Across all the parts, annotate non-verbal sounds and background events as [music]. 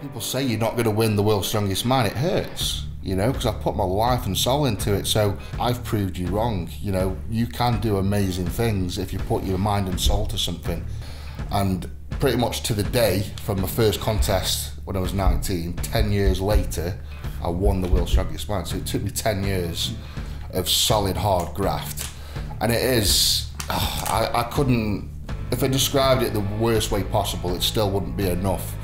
People say you're not going to win the world's strongest man. It hurts, you know, because I've put my life and soul into it. So I've proved you wrong. You know, you can do amazing things if you put your mind and soul to something. And pretty much to the day from my first contest when I was 19, 10 years later, I won the world's strongest man. So it took me 10 years of solid, hard graft. And it is, ah, I, I couldn't, if I described it the worst way possible, it still wouldn't be enough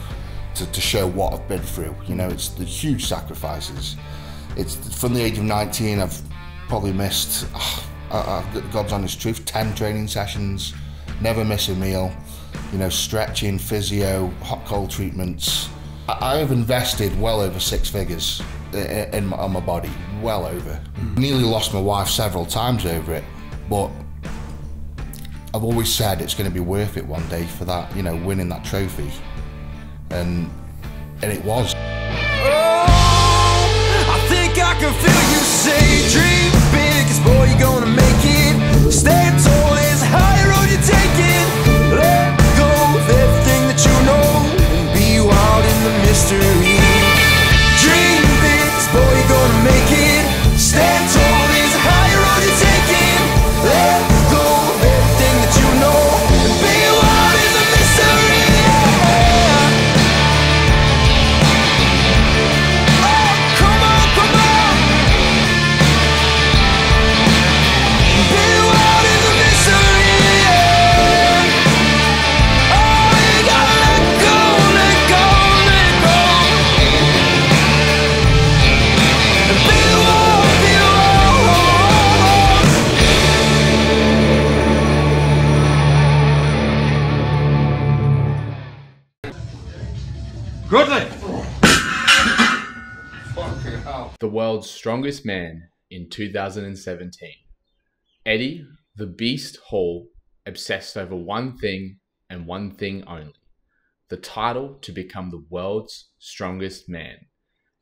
to, to show what I've been through. You know, it's the huge sacrifices. It's from the age of 19, I've probably missed, uh, God's honest truth, 10 training sessions, never miss a meal, you know, stretching, physio, hot cold treatments. I have invested well over six figures in, in my, on my body, well over. Mm. Nearly lost my wife several times over it, but I've always said it's going to be worth it one day for that, you know, winning that trophy and and it was. Oh, I think I can feel you say, dream big, boy, you're gonna make it. Tall as higher road you're. The world's strongest man in 2017. Eddie, the Beast Hall, obsessed over one thing and one thing only the title to become the world's strongest man.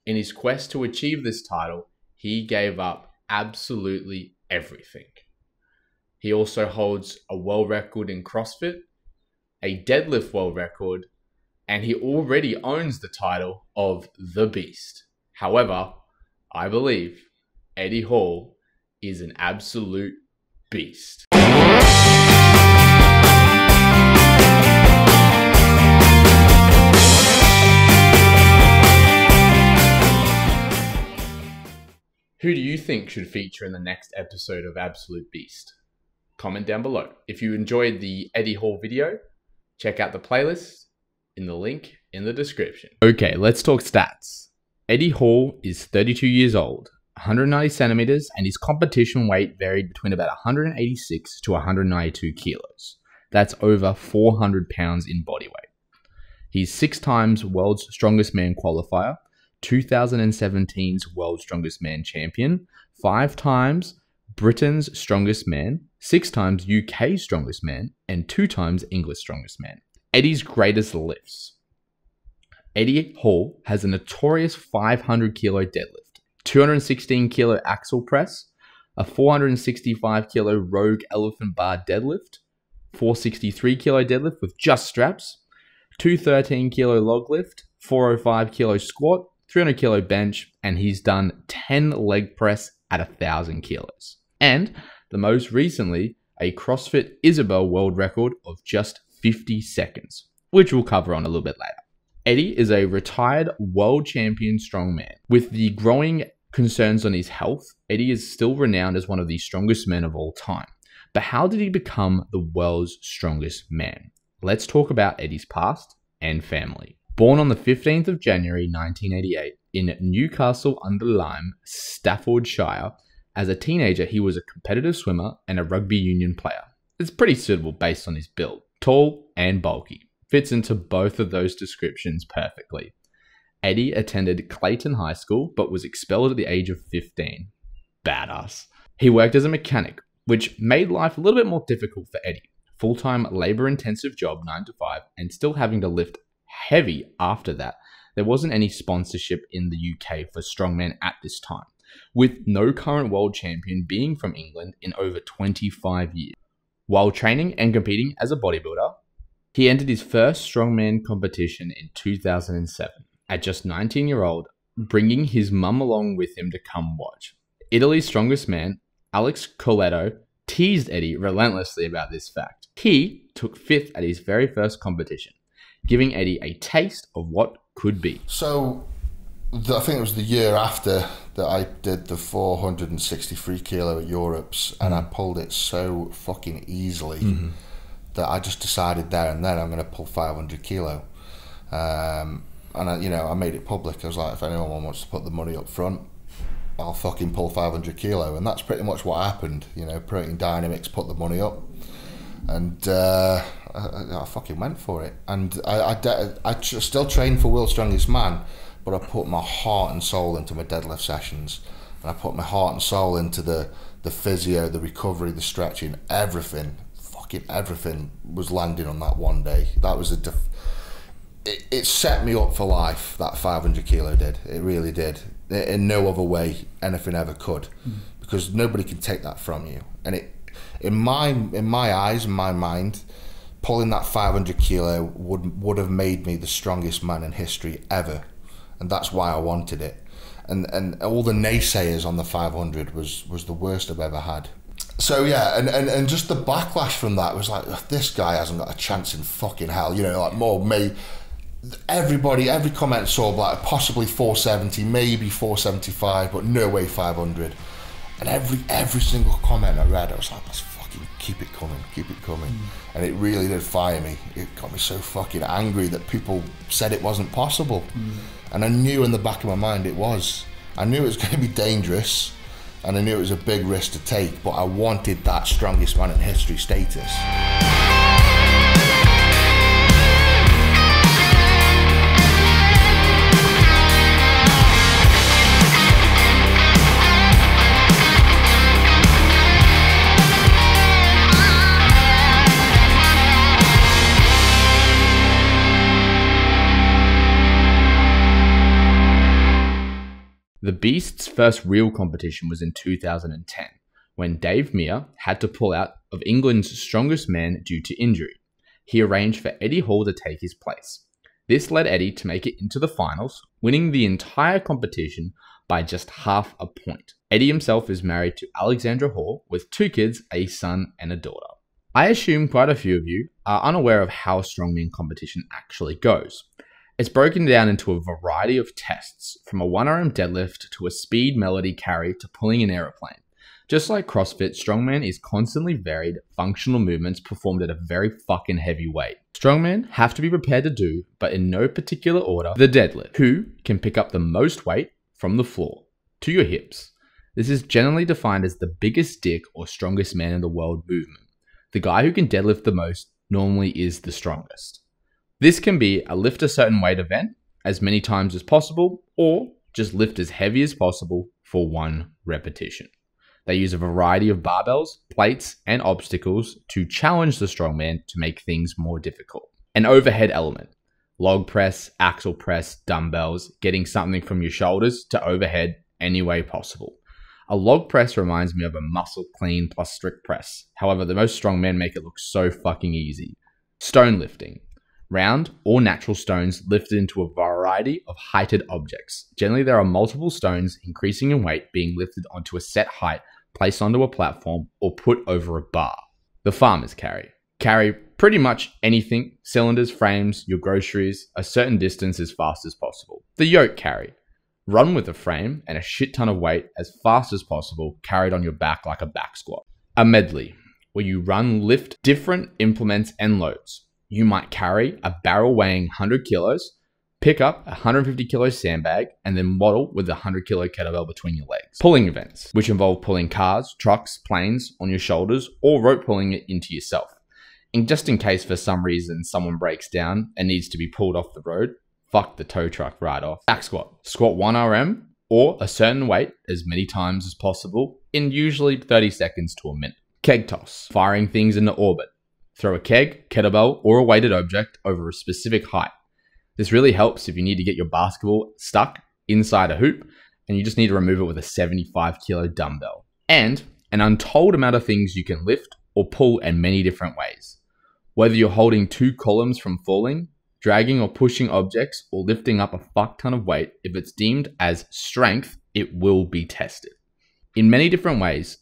In his quest to achieve this title, he gave up absolutely everything. He also holds a world record in CrossFit, a deadlift world record, and he already owns the title of the Beast. However, I believe Eddie Hall is an absolute beast. Who do you think should feature in the next episode of Absolute Beast? Comment down below. If you enjoyed the Eddie Hall video, check out the playlist in the link in the description. Okay, let's talk stats. Eddie Hall is 32 years old, 190 centimeters, and his competition weight varied between about 186 to 192 kilos. That's over 400 pounds in body weight. He's six times World's Strongest Man qualifier, 2017's World's Strongest Man champion, five times Britain's Strongest Man, six times UK's Strongest Man, and two times English Strongest Man. Eddie's greatest lifts Eddie Hall has a notorious 500 kilo deadlift, 216 kilo axle press, a 465 kilo Rogue Elephant Bar deadlift, 463 kilo deadlift with just straps, 213 kilo log lift, 405 kilo squat, 300 kilo bench, and he's done 10 leg press at 1,000 kilos. And the most recently, a CrossFit Isabel world record of just 50 seconds, which we'll cover on a little bit later. Eddie is a retired world champion strongman. With the growing concerns on his health, Eddie is still renowned as one of the strongest men of all time. But how did he become the world's strongest man? Let's talk about Eddie's past and family. Born on the 15th of January 1988 in Newcastle under Lyme, Staffordshire, as a teenager he was a competitive swimmer and a rugby union player. It's pretty suitable based on his build, tall and bulky fits into both of those descriptions perfectly. Eddie attended Clayton High School but was expelled at the age of 15. Badass. He worked as a mechanic, which made life a little bit more difficult for Eddie. Full time, labor intensive job, 9 to 5, and still having to lift heavy after that. There wasn't any sponsorship in the UK for strongmen at this time, with no current world champion being from England in over 25 years. While training and competing as a bodybuilder, he entered his first strongman competition in 2007 at just 19 year old, bringing his mum along with him to come watch. Italy's strongest man, Alex Coletto, teased Eddie relentlessly about this fact. He took fifth at his very first competition, giving Eddie a taste of what could be. So, the, I think it was the year after that I did the 463 kilo at Europe's, and I pulled it so fucking easily Mm-hmm. that I just decided there and then I'm going to pull 500 kilo. Um, and I, you know, I made it public. I was like, if anyone wants to put the money up front, I'll fucking pull 500 kilo, and that's pretty much what happened. You know, Protein Dynamics put the money up, and uh, I, I- fucking went for it. And I, I, de- I still train for World's Strongest Man, but I put my heart and soul into my deadlift sessions, and I put my heart and soul into the the physio, the recovery, the stretching, everything. Fucking everything was landing on that one day. That was a. Def- it, it set me up for life. That 500 kilo did. It really did. In no other way anything ever could, hmm. because nobody can take that from you. And it, in my in my eyes, in my mind, pulling that 500 kilo would would have made me the strongest man in history ever, and that's why I wanted it. And and all the naysayers on the 500 was was the worst I've ever had. So yeah, and, and, and just the backlash from that was like, this guy hasn't got a chance in fucking hell. You know, like more me. Everybody, every comment saw like possibly 470, maybe 475, but no way 500. And every every single comment I read, I was like, fucking keep it coming, keep it coming. Mm. And it really did fire me. It got me so fucking angry that people said it wasn't possible. Mm. And I knew in the back of my mind it was. I knew it was [laughs] going to be dangerous and I knew it was a big risk to take, but I wanted that strongest man in history status. The Beast's first real competition was in 2010, when Dave Mear had to pull out of England's strongest man due to injury. He arranged for Eddie Hall to take his place. This led Eddie to make it into the finals, winning the entire competition by just half a point. Eddie himself is married to Alexandra Hall with two kids, a son and a daughter. I assume quite a few of you are unaware of how strongman competition actually goes. It's broken down into a variety of tests, from a one arm deadlift to a speed medley carry to pulling an aeroplane. Just like CrossFit, Strongman is constantly varied, functional movements performed at a very fucking heavy weight. Strongmen have to be prepared to do, but in no particular order, the deadlift, who can pick up the most weight from the floor to your hips. This is generally defined as the biggest dick or strongest man in the world movement. The guy who can deadlift the most normally is the strongest. This can be a lift a certain weight event as many times as possible, or just lift as heavy as possible for one repetition. They use a variety of barbells, plates, and obstacles to challenge the strongman to make things more difficult. An overhead element log press, axle press, dumbbells, getting something from your shoulders to overhead any way possible. A log press reminds me of a muscle clean plus strict press. However, the most strong men make it look so fucking easy. Stone lifting. Round or natural stones lifted into a variety of heighted objects. Generally, there are multiple stones increasing in weight being lifted onto a set height, placed onto a platform, or put over a bar. The farmer's carry. Carry pretty much anything cylinders, frames, your groceries, a certain distance as fast as possible. The yoke carry. Run with a frame and a shit ton of weight as fast as possible, carried on your back like a back squat. A medley, where you run, lift different implements and loads. You might carry a barrel weighing 100 kilos, pick up a 150 kilo sandbag, and then waddle with a 100 kilo kettlebell between your legs. Pulling events, which involve pulling cars, trucks, planes on your shoulders, or rope pulling it into yourself. And just in case for some reason someone breaks down and needs to be pulled off the road, fuck the tow truck right off. Back squat. Squat 1 RM or a certain weight as many times as possible in usually 30 seconds to a minute. Keg toss. Firing things into orbit. Throw a keg, kettlebell, or a weighted object over a specific height. This really helps if you need to get your basketball stuck inside a hoop and you just need to remove it with a 75 kilo dumbbell. And an untold amount of things you can lift or pull in many different ways. Whether you're holding two columns from falling, dragging or pushing objects, or lifting up a fuck ton of weight, if it's deemed as strength, it will be tested. In many different ways,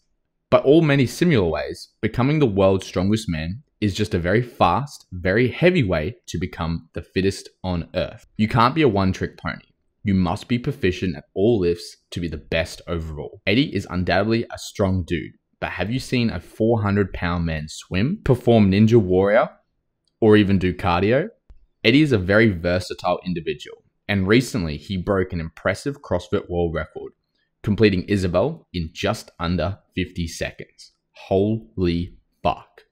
but all many similar ways, becoming the world's strongest man is just a very fast, very heavy way to become the fittest on earth. You can't be a one trick pony. You must be proficient at all lifts to be the best overall. Eddie is undoubtedly a strong dude, but have you seen a 400 pound man swim, perform Ninja Warrior, or even do cardio? Eddie is a very versatile individual, and recently he broke an impressive CrossFit world record, completing Isabel in just under 50 seconds. Holy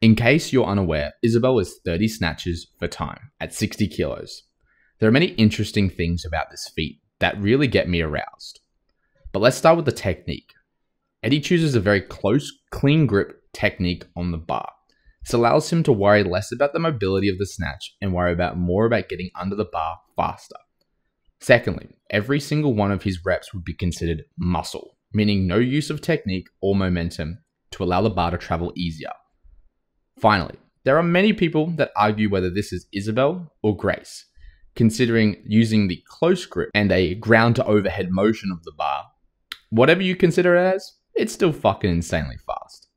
In case you're unaware, Isabel is 30 snatches for time at 60 kilos. There are many interesting things about this feat that really get me aroused. But let's start with the technique. Eddie chooses a very close, clean grip technique on the bar. This allows him to worry less about the mobility of the snatch and worry about more about getting under the bar faster. Secondly, every single one of his reps would be considered muscle, meaning no use of technique or momentum to allow the bar to travel easier. Finally, there are many people that argue whether this is Isabel or Grace, considering using the close grip and a ground to overhead motion of the bar. Whatever you consider it as, it's still fucking insanely fast.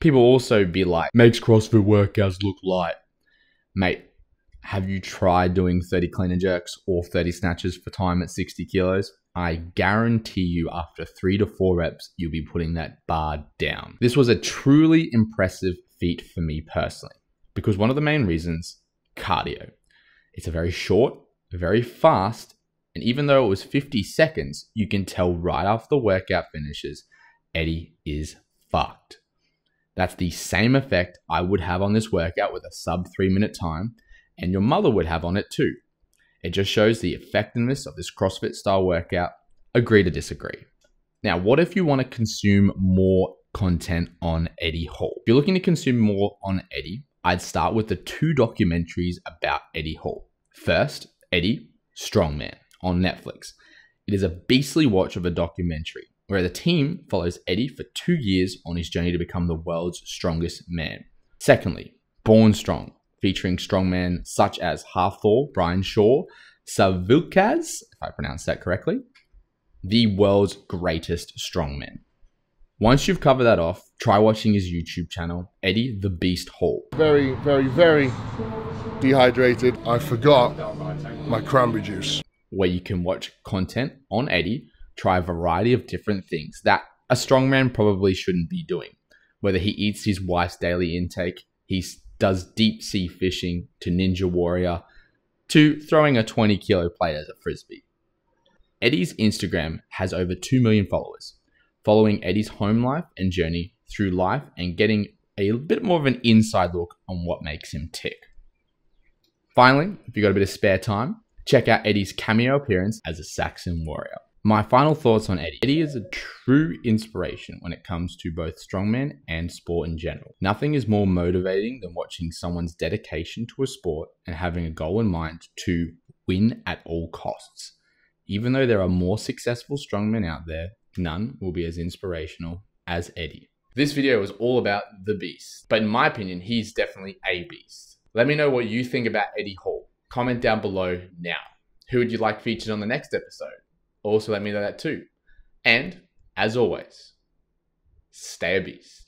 People also be like, makes CrossFit workouts look light. Mate, have you tried doing 30 clean and jerks or 30 snatches for time at 60 kilos? I guarantee you, after three to four reps, you'll be putting that bar down. This was a truly impressive feat for me personally because one of the main reasons cardio. It's a very short, very fast, and even though it was 50 seconds, you can tell right after the workout finishes, Eddie is fucked. That's the same effect I would have on this workout with a sub three minute time, and your mother would have on it too. It just shows the effectiveness of this CrossFit style workout. Agree to disagree. Now, what if you want to consume more content on Eddie Hall? If you're looking to consume more on Eddie, I'd start with the two documentaries about Eddie Hall. First, Eddie Strongman on Netflix. It is a beastly watch of a documentary where the team follows Eddie for two years on his journey to become the world's strongest man. Secondly, Born Strong featuring strongmen such as Hafthor, Brian Shaw, Savickas, if I pronounce that correctly, the world's greatest strongmen. Once you've covered that off, try watching his YouTube channel, Eddie the Beast Hall. Very, very, very dehydrated. I forgot my cranberry juice. Where you can watch content on Eddie, try a variety of different things that a strongman probably shouldn't be doing. Whether he eats his wife's daily intake, he does deep sea fishing to Ninja Warrior to throwing a 20 kilo plate as a frisbee. Eddie's Instagram has over 2 million followers, following Eddie's home life and journey through life and getting a bit more of an inside look on what makes him tick. Finally, if you've got a bit of spare time, check out Eddie's cameo appearance as a Saxon warrior. My final thoughts on Eddie. Eddie is a true inspiration when it comes to both strongman and sport in general. Nothing is more motivating than watching someone's dedication to a sport and having a goal in mind to win at all costs. Even though there are more successful strongmen out there, none will be as inspirational as Eddie. This video was all about the beast, but in my opinion, he's definitely a beast. Let me know what you think about Eddie Hall. Comment down below now. Who would you like featured on the next episode? also let me know that too. And as always, stay a beast.